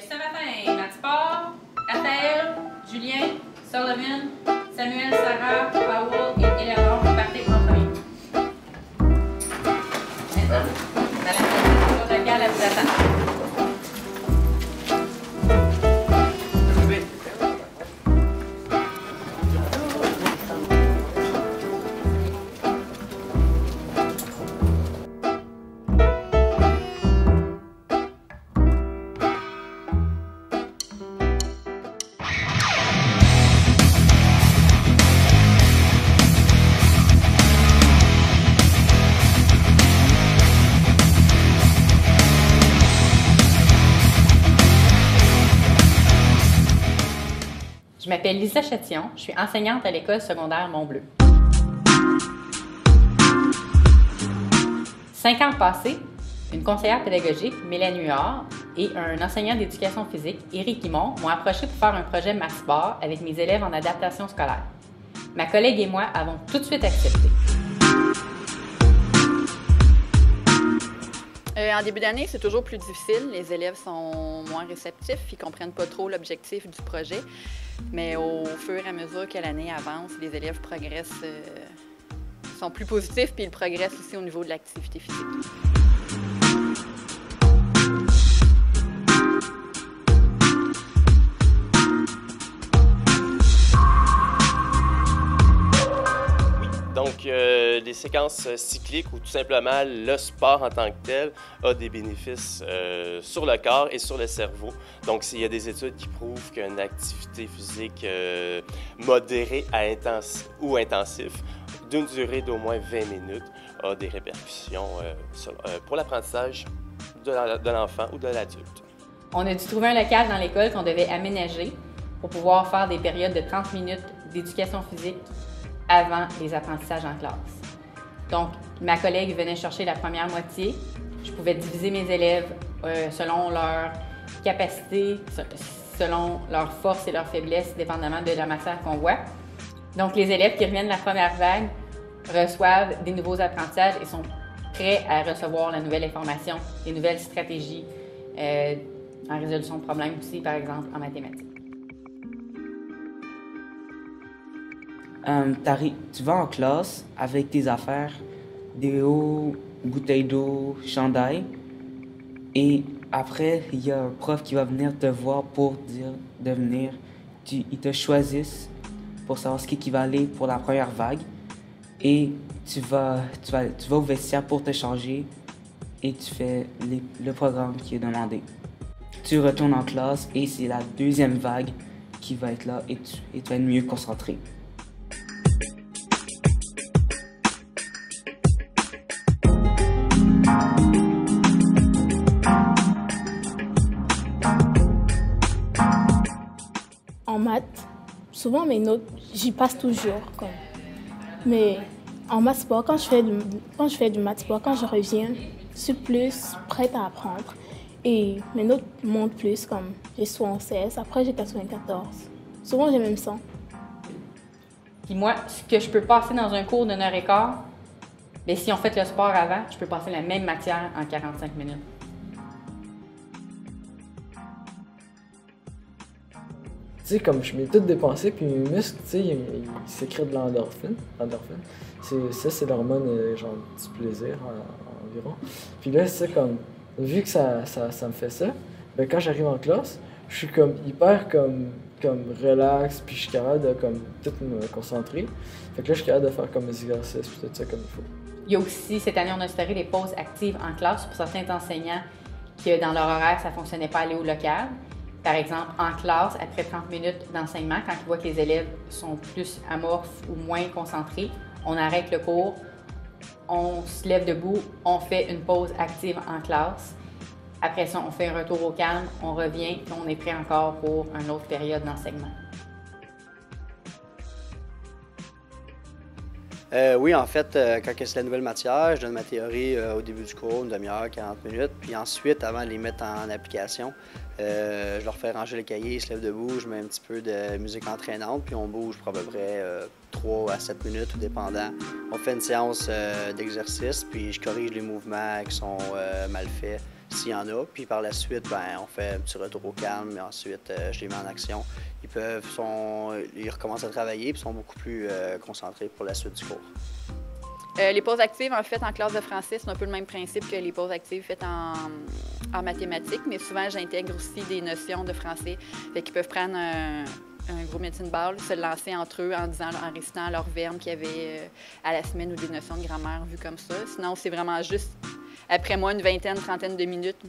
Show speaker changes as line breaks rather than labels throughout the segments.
ce matin, Matiport, Raphaël, Julien, Sullivan, Samuel, Sarah, Powell et Eleanor vont partir en premier. Madame la vous attend. M'appelle Lisa Chatillon, je suis enseignante à l'école secondaire Montbleu. Cinq ans passés, une conseillère pédagogique, Mélanie Huard, et un enseignant d'éducation physique, Éric Guimont, m'ont approché pour faire un projet Maxbar avec mes élèves en adaptation scolaire. Ma collègue et moi avons tout de suite accepté.
Euh, en début d'année, c'est toujours plus difficile. Les élèves sont moins réceptifs, ils comprennent pas trop l'objectif du projet. Mais au fur et à mesure que l'année avance, les élèves progressent, euh, sont plus positifs, puis ils progressent aussi au niveau de l'activité physique.
Euh, les séquences cycliques ou tout simplement le sport en tant que tel a des bénéfices euh, sur le corps et sur le cerveau. Donc, il y a des études qui prouvent qu'une activité physique euh, modérée à ou intensif d'une durée d'au moins 20 minutes a des répercussions euh, euh, pour l'apprentissage de la- de l'enfant ou de l'adulte.
On a dû trouver un local dans l'école qu'on devait aménager pour pouvoir faire des périodes de 30 minutes d'éducation physique avant les apprentissages en classe. Donc, ma collègue venait chercher la première moitié. Je pouvais diviser mes élèves euh, selon leur capacité, se- selon leurs forces et leurs faiblesses, dépendamment de la matière qu'on voit. Donc, les élèves qui reviennent la première vague reçoivent des nouveaux apprentissages et sont prêts à recevoir la nouvelle information, les nouvelles stratégies euh, en résolution de problèmes aussi, par exemple, en mathématiques.
Euh, tu vas en classe avec tes affaires, des hauts, bouteilles d'eau, chandail. Et après, il y a un prof qui va venir te voir pour dire de venir. Ils te choisissent pour savoir ce qui va aller pour la première vague. Et tu vas, tu au vestiaire pour te changer et tu fais le programme qui est demandé. Tu retournes en classe et c'est la deuxième vague qui va être là et tu, et tu vas être mieux concentré.
Maths, souvent mes notes, j'y passe toujours. Comme. Mais en maths sport, quand je fais du, quand je fais du maths sport, quand je reviens, je suis plus prête à apprendre. Et mes notes montent plus, comme j'ai 76, après j'ai 94. Souvent j'ai même 100.
Puis moi, ce que je peux passer dans un cours d'une heure et quart, bien, si on fait le sport avant, je peux passer la même matière en 45 minutes.
Sais, comme je m'ai tout dépensé, puis mes muscles, tu sais, ils, ils sécrètent de l'endorphine. L'endorphine. Ça, c'est l'hormone, euh, genre, du plaisir en- environ. Puis là, c'est comme, vu que ça, ça, ça me fait ça, ben quand j'arrive en classe, je suis comme hyper comme, comme relax, puis je suis capable de comme tout me concentrer. Fait que là, je suis capable de faire comme mes exercices, puis tout ça comme il faut.
Il y a aussi, cette année, on a instauré les pauses actives en classe pour certains enseignants que dans leur horaire, ça ne fonctionnait pas aller au local. Par exemple, en classe, après 30 minutes d'enseignement, quand ils voient que les élèves sont plus amorphes ou moins concentrés, on arrête le cours, on se lève debout, on fait une pause active en classe. Après ça, on fait un retour au calme, on revient, puis on est prêt encore pour une autre période d'enseignement.
Euh, oui, en fait, euh, quand c'est la nouvelle matière, je donne ma théorie euh, au début du cours, une demi-heure, 40 minutes. Puis ensuite, avant de les mettre en application, euh, je leur fais ranger le cahier, ils se lèvent debout, je mets un petit peu de musique entraînante, puis on bouge pour à peu près euh, 3 à 7 minutes, tout dépendant. On fait une séance euh, d'exercice, puis je corrige les mouvements qui sont euh, mal faits. s'il y en a. Puis par la suite, ben, on fait un petit retour au calme, et ensuite, euh, je les mets en action. Ils peuvent, ils recommencent à travailler, puis sont beaucoup plus euh, concentrés pour la suite du cours.
Euh, les pauses actives, en fait, en classe de français, c'est un peu le même principe que les pauses actives faites en, mathématiques, mais souvent, j'intègre aussi des notions de français. Fait qu'ils peuvent prendre un, un gros médecine ball, se lancer entre eux en disant, en récitant leurs verbes qu'il y avait à la semaine ou des notions de grammaire vues comme ça. Sinon, c'est vraiment juste, après moi, une vingtaine, trentaine de minutes,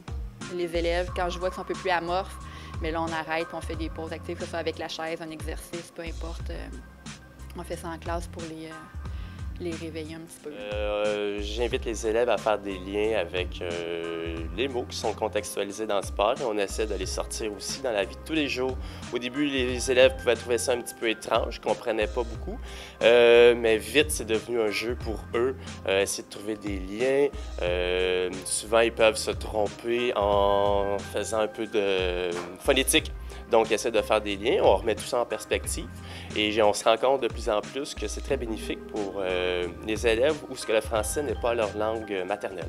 les élèves, quand je vois qu'ils sont un peu plus amorphes, mais là, on arrête, on fait des pauses actives, que ce soit avec la chaise, un exercice, peu importe. euh, on fait ça en classe pour les, euh, les réveiller un petit peu.
Euh, J'invite les élèves à faire des liens avec euh, les mots qui sont contextualisés dans le sport et on essaie de les sortir aussi dans la vie de tous les jours. Au début, les élèves pouvaient trouver ça un petit peu étrange, ne comprenaient pas beaucoup, Euh, mais vite, c'est devenu un jeu pour eux, essayer de trouver des liens. Souvent, ils peuvent se tromper en faisant un peu de phonétique. Donc, essaie de faire des liens, on remet tout ça en perspective et on se rend compte de plus en plus que c'est très bénéfique pour euh, les élèves où ce que le français n'est pas leur langue maternelle.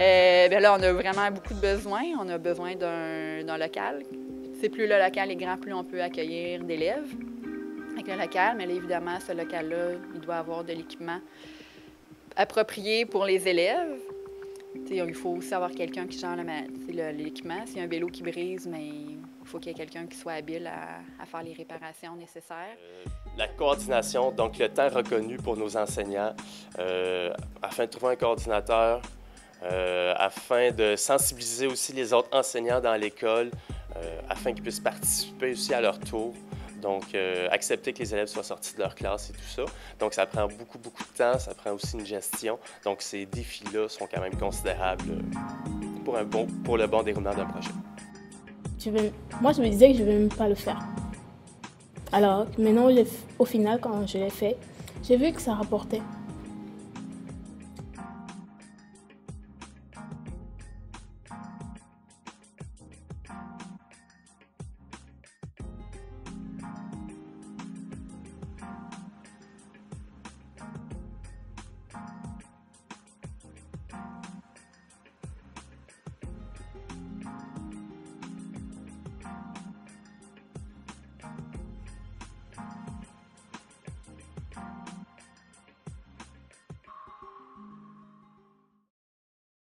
Euh, ben là, on a vraiment beaucoup de besoins. On a besoin d'un local. C'est plus le local est grand, plus on peut accueillir d'élèves avec le local. Mais là, évidemment, ce local-là, il doit avoir de l'équipement approprié pour les élèves. Il faut aussi avoir quelqu'un qui gère l'équipement. S'il y a un vélo qui brise, mais il faut qu'il y ait quelqu'un qui soit habile à, faire les réparations nécessaires.
Euh, La coordination, donc le temps reconnu pour nos enseignants, euh, afin de trouver un coordinateur, euh, afin de sensibiliser aussi les autres enseignants dans l'école, afin qu'ils puissent participer aussi à leur tour. Donc, euh, accepter que les élèves soient sortis de leur classe et tout ça. Donc, ça prend beaucoup, beaucoup de temps, ça prend aussi une gestion. Donc, ces défis-là sont quand même considérables euh, pour, le bon déroulement d'un projet.
Moi, je me disais que je ne vais même pas le faire. Alors, maintenant, au final, quand je l'ai fait, j'ai vu que ça rapportait.